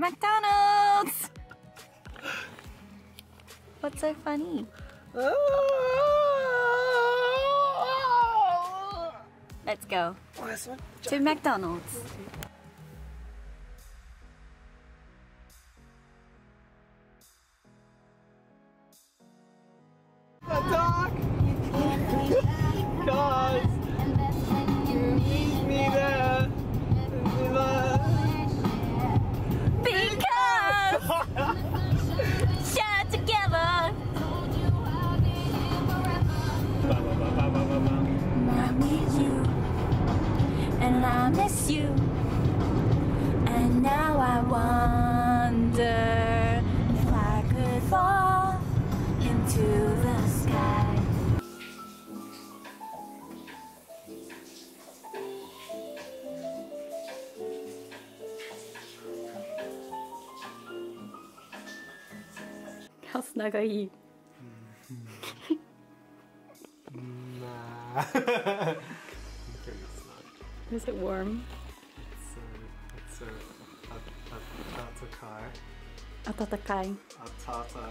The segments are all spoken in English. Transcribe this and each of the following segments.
McDonald's! What's so funny? Let's go oh, to McDonald's. How snug are you? Nah. I'm pretty snug. Is it warm? So, it's a, a, a, Atatakai. Atatakai. Atata.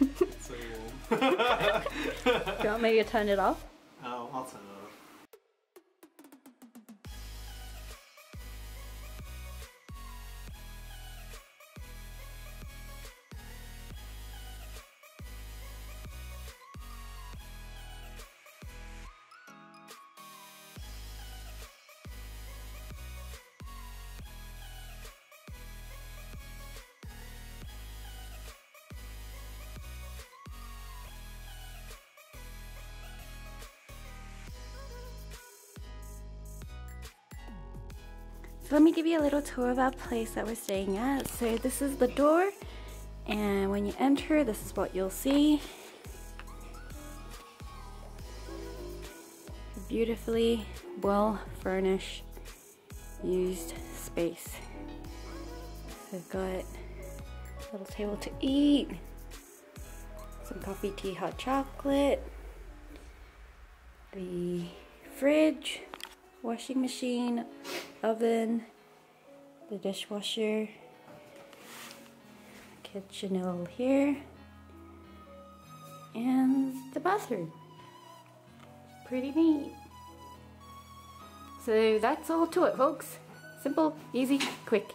It's so warm. Do you want me to turn it off? Let me give you a little tour of our place that we're staying at. So this is the door and when you enter this is what you'll see. Beautifully well furnished used space. We've got a little table to eat, some coffee, tea, hot chocolate, the fridge, washing machine, oven, the dishwasher, kitchen here, and the bathroom. Pretty neat. So that's all to it, folks. Simple, easy, quick.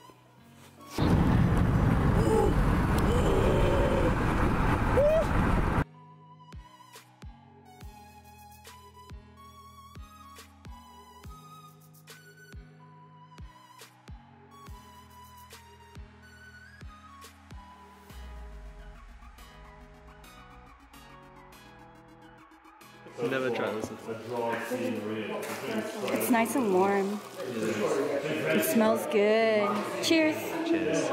Never tried this before. It's nice and warm. It smells good. Cheers. Cheers.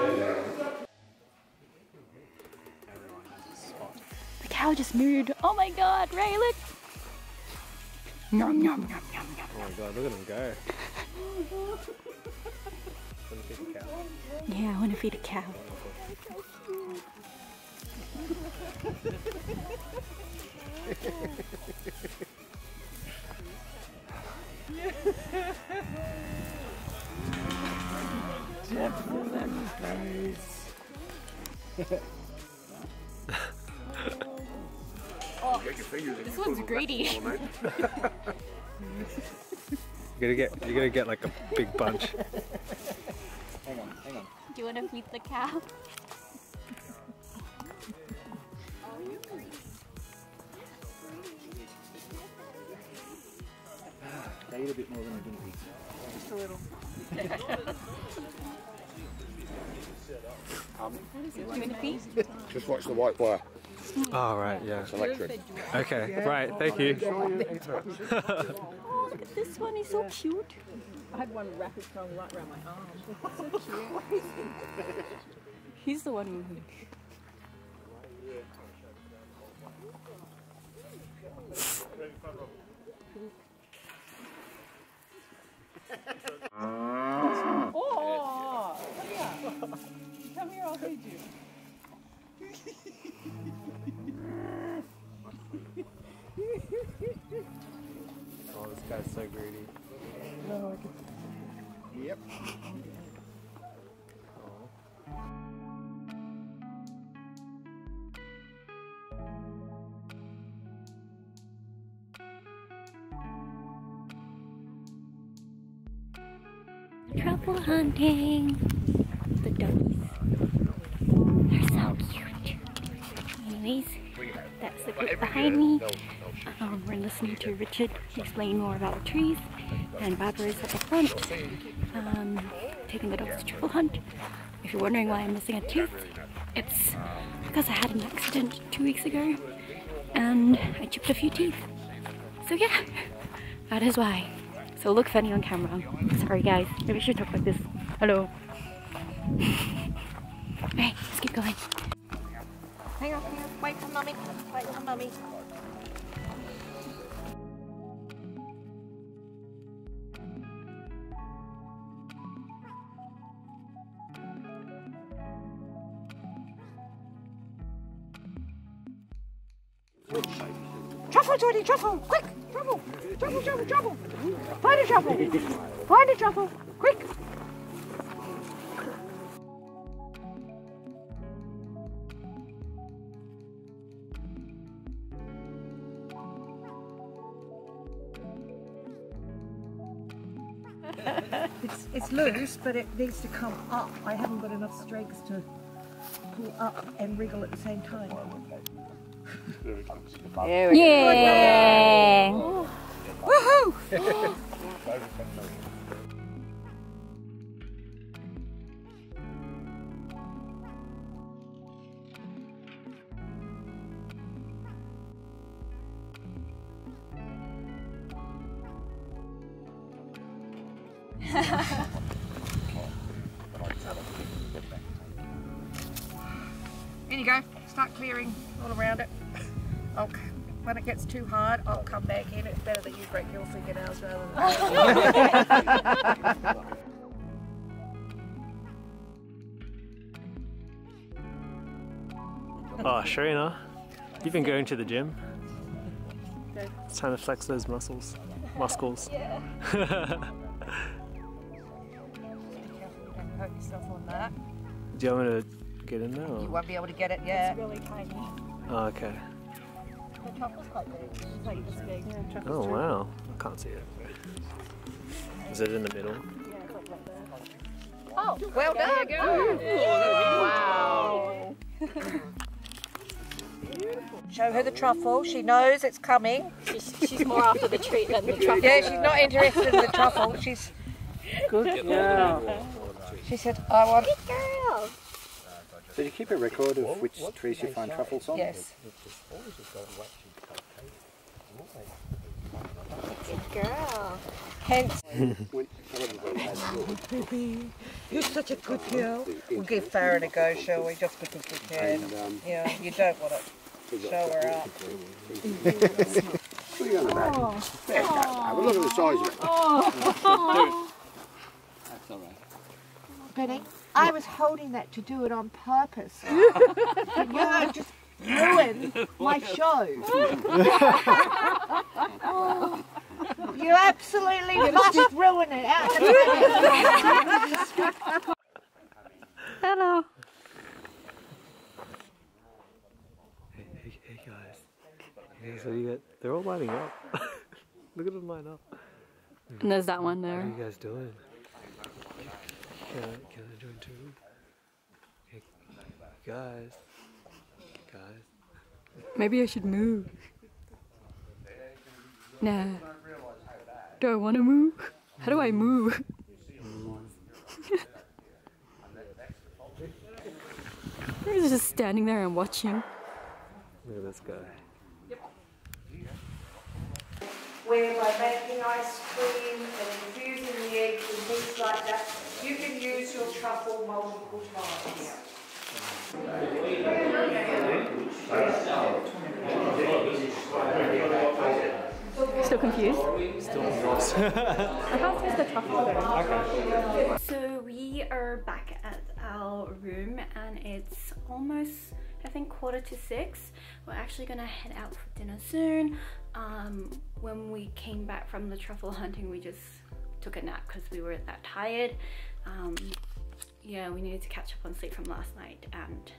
The cow just moved. Oh my god, Ray, look. Nom nom nom nom nom. Oh my god, look at him go. Feed the cow? Yeah, I want to feed a cow. This one's greedy. You're gonna get you're gonna get like a big bunch. Do you want to feed the cow? They eat a bit more than a guinea pig. Just a little. Um, do you want to feed? Just watch the white wire. Oh right, yeah. It's electric. Okay, right, thank you. Oh, look at this one. He's so cute. I had one wrap its tongue right around my arm. He's the one moving. Oh! Truffle hunting. The doggies. They're so cute. Anyways, that's the group behind me. Um, we're listening to Richard explain more about the trees, and Barbara is at the front, um, taking the dogs to truffle hunt. If you're wondering why I'm missing a tooth, it's because I had an accident two weeks ago, and I chipped a few teeth. So yeah, that is why. So look funny on camera. Sorry guys, maybe I should talk like this. Hello. Okay, let's keep going. Hang on, hang on. Wait for mummy. Wait for mummy. Truffle, Jordy, truffle! Quick! Truffle! Truffle, truffle, truffle! Find a truffle! Find a truffle! Quick! It's, it's loose, but it needs to come up. I haven't got enough strength to pull up and wriggle at the same time. Yeah. Woohoo! In you go. Start clearing all around it. C- when it gets too hard, I'll come back in. It's better that you break your fingernails rather than. Oh, Sharina, you've been going to the gym. It's time to flex those muscles. Muscles. Don't hurt yourself on that. Do you want me to get in there? You won't be able to get it yet. It's really tiny. Oh, okay. The truffle's quite big. It's like this big. Oh, oh wow. I can't see it. Is it in the middle? Oh, well done. Oh, wow. Show her the truffle. She knows it's coming. She's, she's more after the treat than the truffle. Yeah, she's not interested in the truffle. She's Good girl. she said, I want Girl. Did you keep a record of which trees you find truffles on? yes. Good Girl. Hence, you're such a good girl. We'll give Farron a go, shall we? Just because we can. And, um, Yeah, you don't want to show her up. what are you on about? There you go. Have a look at the size of it. That's all right. Benny, I was holding that to do it on purpose. you just ruined my show. you absolutely must ruin it out. Hello. Hey, hey, hey guys. Hey guys, what do you got? They're all lining up. Look at them line up. And there's that one there. What are you guys doing? Can I, can I join too? Hey, guys. Guys. Maybe I should move. Nah. Do I want to move? How do I move? He's just standing there and watching. Look at this guy. where by making ice cream and infusing the eggs and things like that, you can use your truffle multiple times. Still confused? Still lost. So we are back at our room and it's almost I think quarter to six. We're actually gonna head out for dinner soon. Um, when we came back from the truffle hunting, we just took a nap because we were that tired. Um, yeah, we needed to catch up on sleep from last night and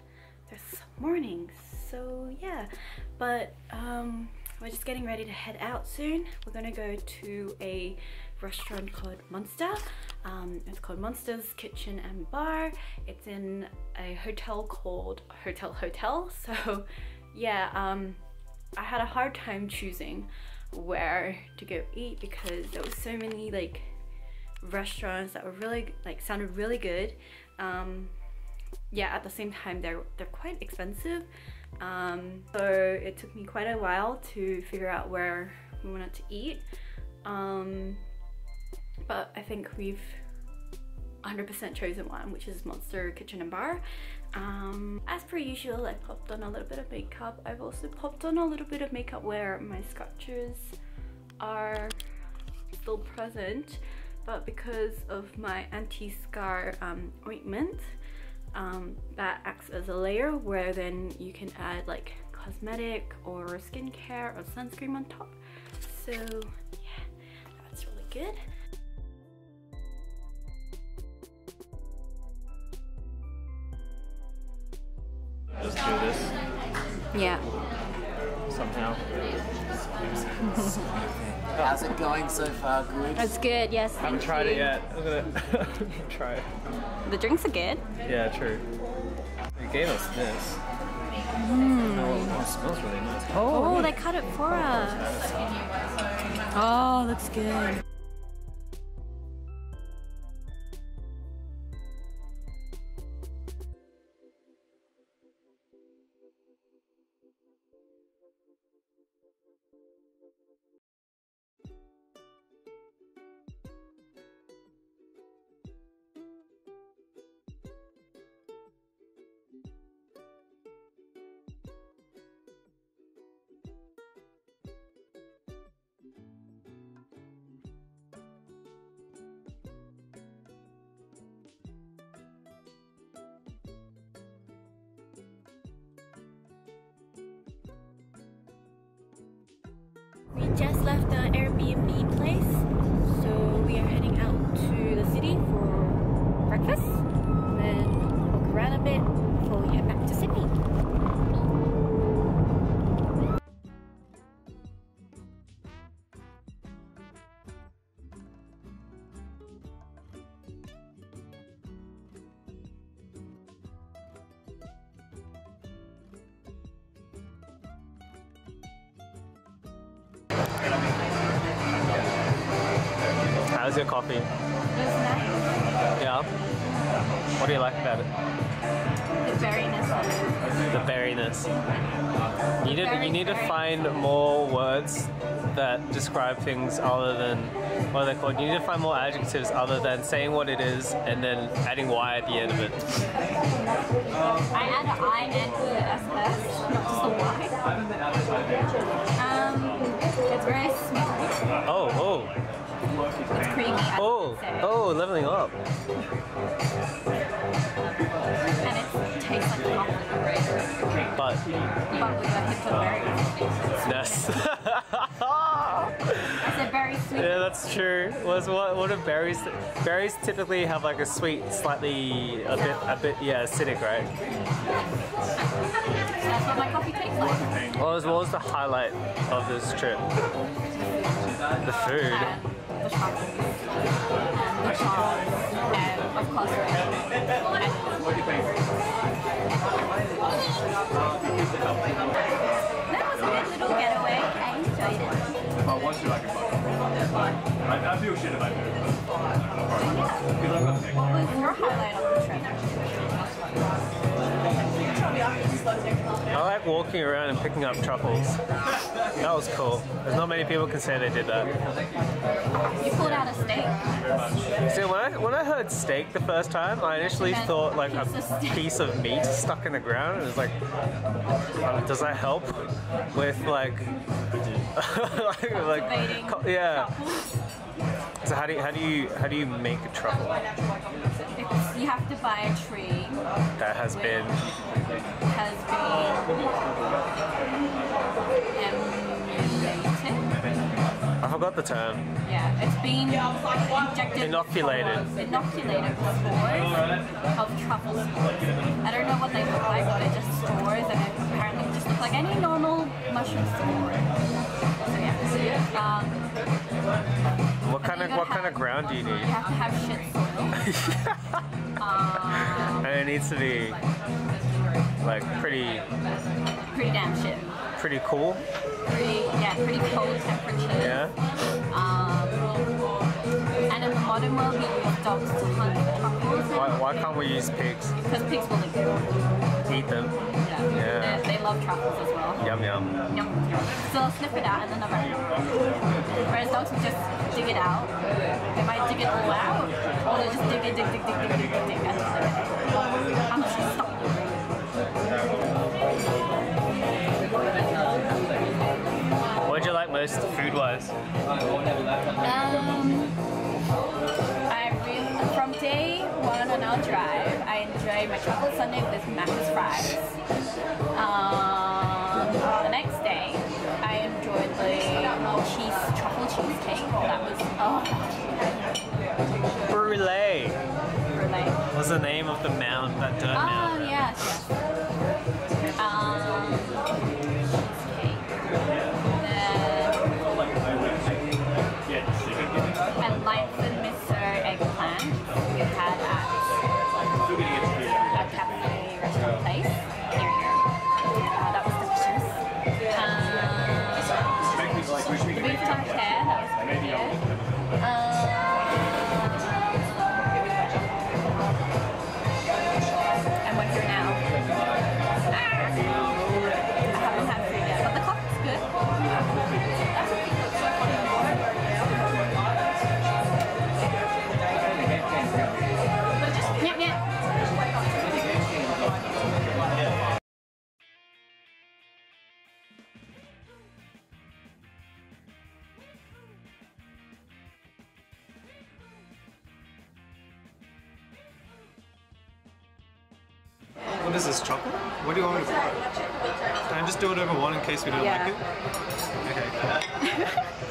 there's morning. So yeah, but um, we're just getting ready to head out soon. We're gonna go to a restaurant called Monster. Um, it's called Monsters Kitchen and Bar. It's in a hotel called Hotel Hotel. So yeah, um, I had a hard time choosing where to go eat because there was so many like restaurants that were really like sounded really good. Um, yeah, at the same time they're they're quite expensive. Um, so it took me quite a while to figure out where we wanted to eat. Um, but I think we've 100% chosen one, which is Monster Kitchen and Bar. Um, as per usual, I popped on a little bit of makeup. I've also popped on a little bit of makeup where my scratches are still present, but because of my anti-scar um, ointment, um, that acts as a layer where then you can add like cosmetic or skincare or sunscreen on top. So yeah, that's really good. Just do this Yeah. Somehow. How's it going so far? Good. That's good, yes. I Haven't tried you. it yet. I'm gonna try it. The drinks are good. Yeah, true. They gave us this. Oh, it smells really nice. Oh, oh, they cut it for us. Oh, looks good. The Airbnb place, so we are heading out to the city for breakfast, and then walk around a bit before we head back to Sydney. What do you like about it? The berryness The berryness. You need, you need to find more words that describe things other than what they're they called? You need to find more adjectives other than saying what it is and then adding y at the end of it. I add an I and to the S first, not just a Y. Um, it's very smooth. Oh, oh, It's creamy. I oh, oh, leveling up. And it tastes like But but with a hint of berries. yes. A very sweet. Yeah, that's true. Was what what do berries? Berries typically have like a sweet, slightly a bit a bit yeah acidic, right? That's what my coffee tastes like. What was what was the highlight of this trip? The food. The truffles, and the charms, and of course That was a good little getaway. I enjoyed it. Want to, I can it. I, I feel shit if I do. Because I've got to take What was your highlight of the trip? I like walking around and picking up truffles. That was cool. There's not many people can say they did that. You pulled out a steak. See, when I when I heard steak the first time, I initially thought like a steak. piece of meat stuck in the ground. And it was like, uh, does that help with like, like, like yeah? truffles. So how do you, how do you how do you make a truffle you have to buy a tree that has been has been emulated. I forgot the term Yeah, it's been injected Inoculated. inoculated with spores of truffle spores. I don't know what they look like, but they're just spores, and it apparently just look like any normal mushroom spore. So yeah, um, what kind of what kind of ground do you need? You have to have shit soil. And it needs to be like pretty, pretty damn shit. pretty cool. Pretty, yeah, pretty cold temperatures. Yeah. Um, and in the modern world, use dogs to hunt truffles. Why, why can't we use pigs? Because pigs will eat them. Eat them. Yeah. Yeah. They, they love truffles as well. Yum yum. Yum. So they'll sniff it out and then they'll go. Whereas dogs will just dig it out. They might dig it all out, or they'll just dig it, dig, dig, dig, dig, dig, dig, dig, and then they're I'm just. What'd you like most food wise? Um, drive, I enjoyed my chocolate sundae with Macca's fries. Um, the next day, I enjoyed the cheese truffle cheesecake. That was oh, Brulee. really. What's the name of the mound, that dirt Oh mound? yes. What is this, chocolate? What do you want me to put? Can I just do whatever I want in case we don't Yeah. like it? Okay.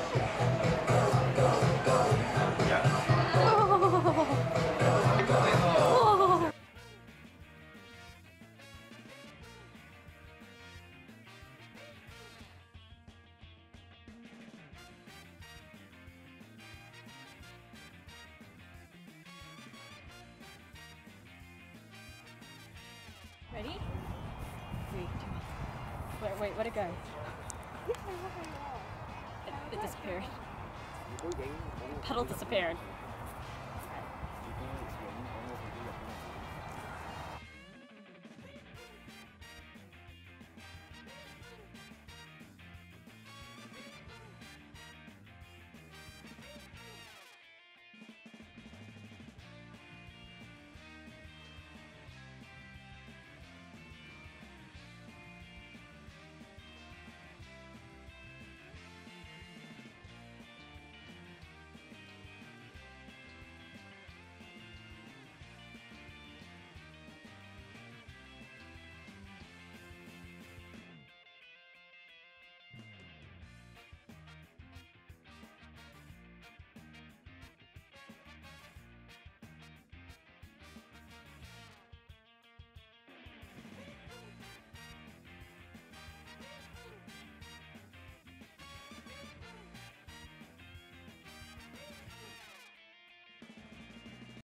Wait, where'd it go? It, it disappeared. Pedal disappeared.